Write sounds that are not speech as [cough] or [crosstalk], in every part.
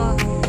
not.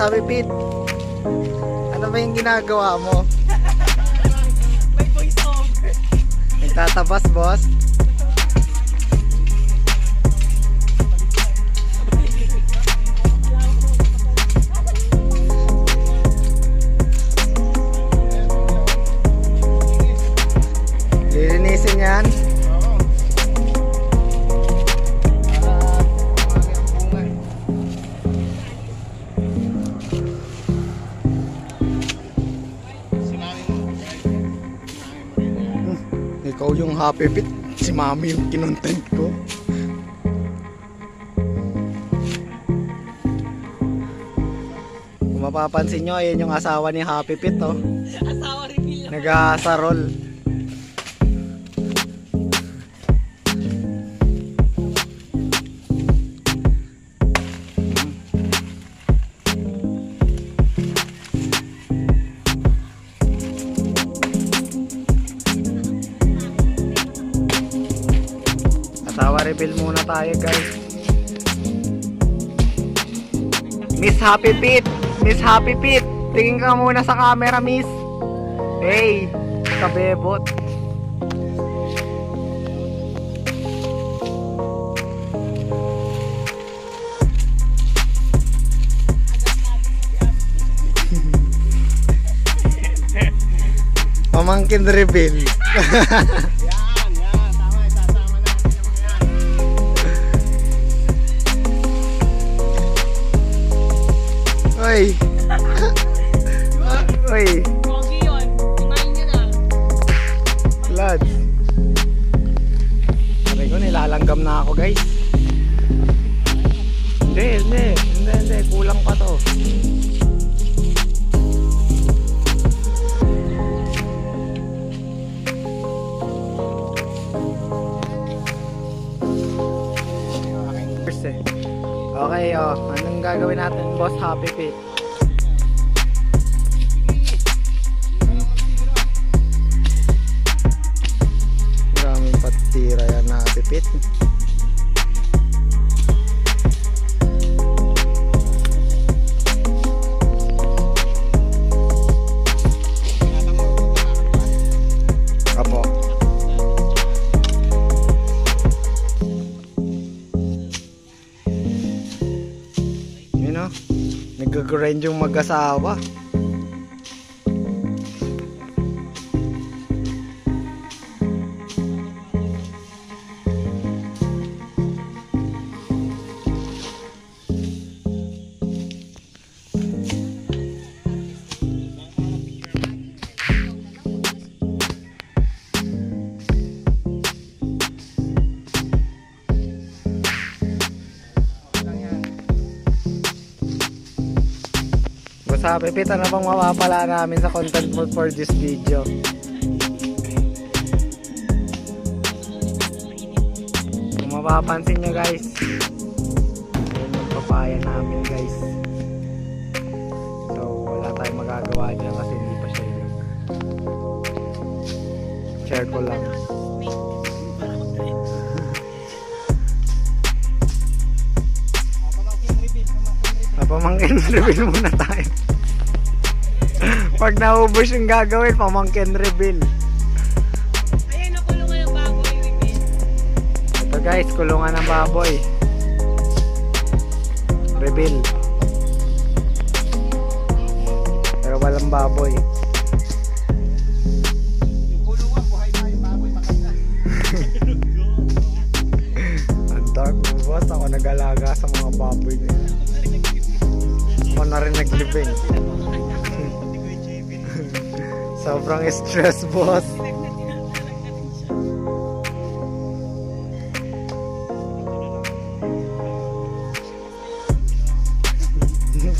Happy Pete. Ano ba yung ginagawa mo? [laughs] May voice over. Nagtatabas, boss? Lilinisin yan. Happy pit. Si mami yung kinontent ko. mapapansin nyo, ayan yung asawa ni Happy Pit, oh. Asawa reveal lang. Reveal muna tayo guys. Miss Happy Pit! Miss Happy Pit! Tingin ka muna sa camera, Miss. Hey, kabebot. Pamangkin reveal. [laughs] Oy. Oy, Pogi yun. Kumain na. lads. Sabi ko, nilalanggam na ako, guys. Hindi, hindi. Hindi, hindi. Kulang pa to. First eh. Okay, oh. Anong gagawin natin, boss? Happy Feet. Maraming patira yan na pipit. Apo. Nag-grind yung mag-asawa. Basta Pipit, ano bang mapapala namin sa content mo for this video? Kung mapapansin nyo guys, yun yung papaya namin guys. So, wala tayong magagawa dyan kasi hindi pa siya yun. Share ko lang. Pamangkin reveal muna tayo. Pag naubos yung gagawin, pamangkin reveal. Ayan, nakulungan ng baboy. reveal. Ito guys, kulungan ng baboy. Reveal. Pero walang baboy. [laughs] Nag-alaga sa mga baboy na yun. Ako na rin naglibing. Sobrang stress boss. [laughs]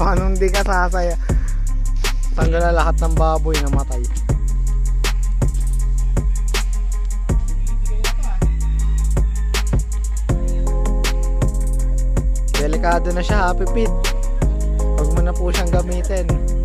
Paano hindi ka sasaya? Tanggal na lahat ng baboy na matay. Delikado na siya, Happy Pete. Huwag mo na po siyang gamitin.